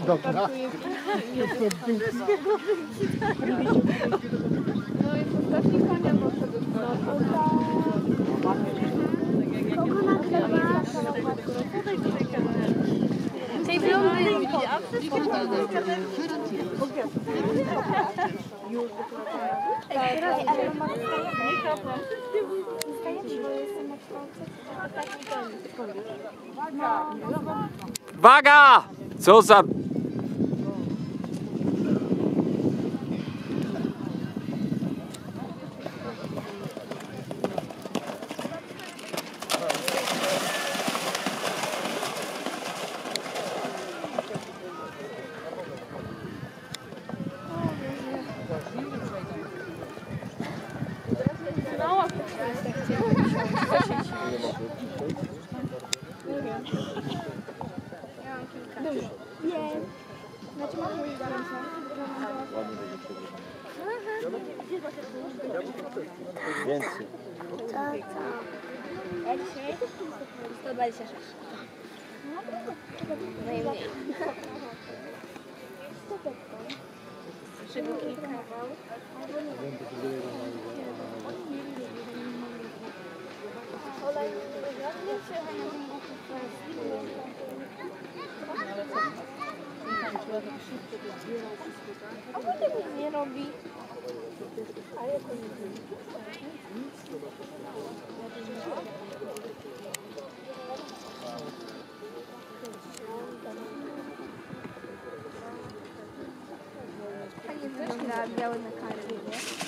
Podobna. No i konia? Tej. Waga! Co za... Nie. Znaczy mam mój Więcej. Co, co? Ja dzisiaj 126. Najmniej. Szybki kawał. A potem nic nie robi. A jak on Fajnie wygląda biały na karę, nie?